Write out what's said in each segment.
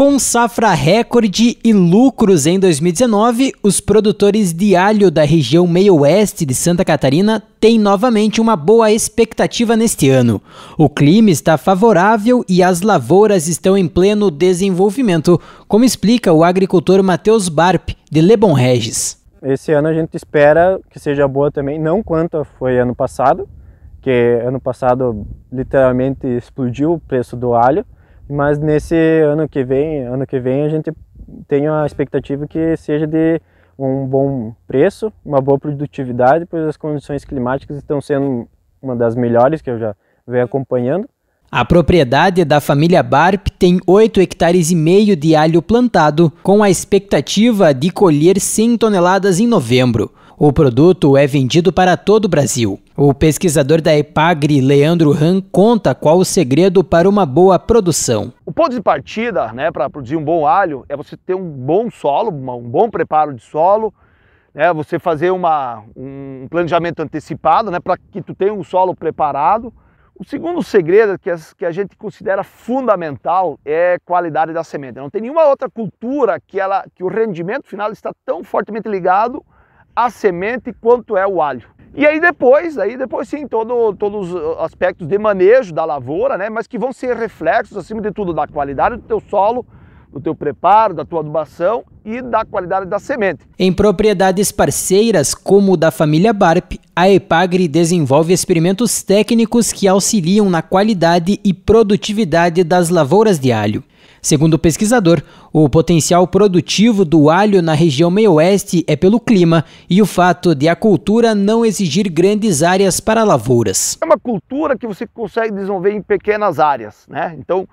Com safra recorde e lucros em 2019, os produtores de alho da região meio-oeste de Santa Catarina têm novamente uma boa expectativa neste ano. O clima está favorável e as lavouras estão em pleno desenvolvimento, como explica o agricultor Matheus Barp, de Lebon Regis. Esse ano a gente espera que seja boa também, não quanto foi ano passado, que ano passado literalmente explodiu o preço do alho mas nesse ano que vem, ano que vem a gente tem a expectativa que seja de um bom preço, uma boa produtividade, pois as condições climáticas estão sendo uma das melhores que eu já venho acompanhando. A propriedade da família Barp tem 8 hectares e meio de alho plantado, com a expectativa de colher 100 toneladas em novembro. O produto é vendido para todo o Brasil. O pesquisador da Epagri, Leandro Han, conta qual o segredo para uma boa produção. O ponto de partida né, para produzir um bom alho é você ter um bom solo, um bom preparo de solo, né, você fazer uma, um planejamento antecipado né, para que tu tenha um solo preparado. O segundo segredo que, a gente considera fundamental é a qualidade da semente. Não tem nenhuma outra cultura que, ela, que o rendimento final está tão fortemente ligado a semente quanto é o alho. E aí depois, aí depois sim, todo, todos os aspectos de manejo da lavoura, né, mas que vão ser reflexos, acima de tudo, da qualidade do teu solo, do teu preparo, da tua adubação e da qualidade da semente. Em propriedades parceiras, como o da família Barp, a Epagre desenvolve experimentos técnicos que auxiliam na qualidade e produtividade das lavouras de alho. Segundo o pesquisador, o potencial produtivo do alho na região meio-oeste é pelo clima e o fato de a cultura não exigir grandes áreas para lavouras. É uma cultura que você consegue desenvolver em pequenas áreas, né? Então,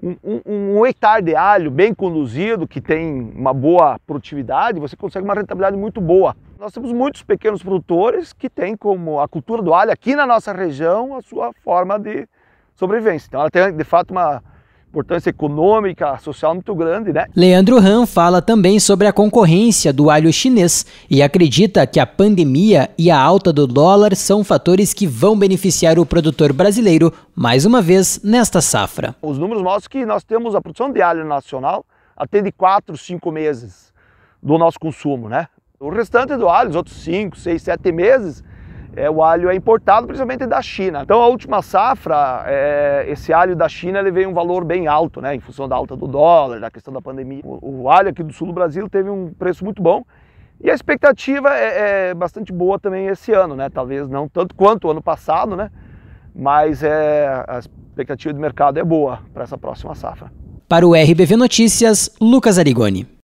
um, um, um, hectare de alho bem conduzido, que tem uma boa produtividade, você consegue uma rentabilidade muito boa. Nós temos muitos pequenos produtores que têm como a cultura do alho aqui na nossa região a sua forma de sobrevivência. Então ela tem de fato uma importância econômica, social muito grande, né? Leandro Han fala também sobre a concorrência do alho chinês e acredita que a pandemia e a alta do dólar são fatores que vão beneficiar o produtor brasileiro mais uma vez nesta safra. Os números mostram que nós temos a produção de alho nacional até de 4, 5 meses do nosso consumo, né? O restante do alho, os outros 5, 6, 7 meses, é, o alho é importado principalmente da China. Então a última safra, é, esse alho da China ele veio um valor bem alto, né, em função da alta do dólar, da questão da pandemia. O, o alho aqui do sul do Brasil teve um preço muito bom e a expectativa é, é, bastante boa também esse ano, né? Talvez não tanto quanto o ano passado, né? Mas é, a expectativa do mercado é boa para essa próxima safra. Para o RBV Notícias, Lucas Arigoni.